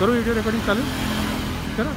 करो video recording चालू करो.